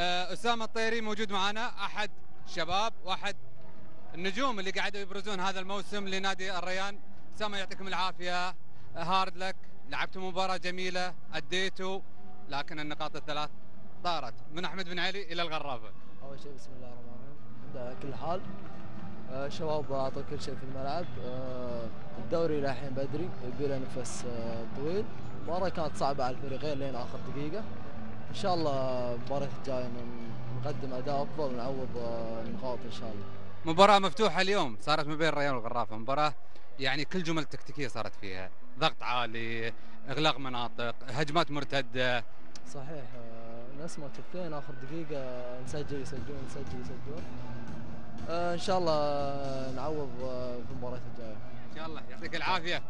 آه، أسامة الطيري موجود معنا أحد الشباب واحد النجوم اللي قاعدوا يبرزون هذا الموسم لنادي الريان. أسامة يعطيكم العافية. هارد لك. لعبتوا مباراة جميلة أديتوا لكن النقاط الثلاث طارت. من أحمد بن علي إلى الغرافه أول شيء بسم الله الرحمن الرحيم. على كل حال. آه، شباب أعطوا كل شيء في الملعب. آه، الدوري إلى الحين بدري يبي له نفس آه، طويل. المباراه كانت صعبة على الفريقين لين آخر دقيقة. إن شاء الله المباراة الجاية نقدم أداء أفضل ونعوض آه، النقاط إن شاء الله. مباراة مفتوحة اليوم صارت ما بين الريان والغرافة. مباراة يعني كل جمل تكتيكية صارت فيها. ضغط عالي إغلاق مناطق هجمات مرتدة. صحيح آه، نسمع كثيرين آخر دقيقة نسجل يسجلون نسجل يسجلون. آه، إن شاء الله نعوض آه، في المباراة الجاية. إن شاء الله. يعطيك العافية.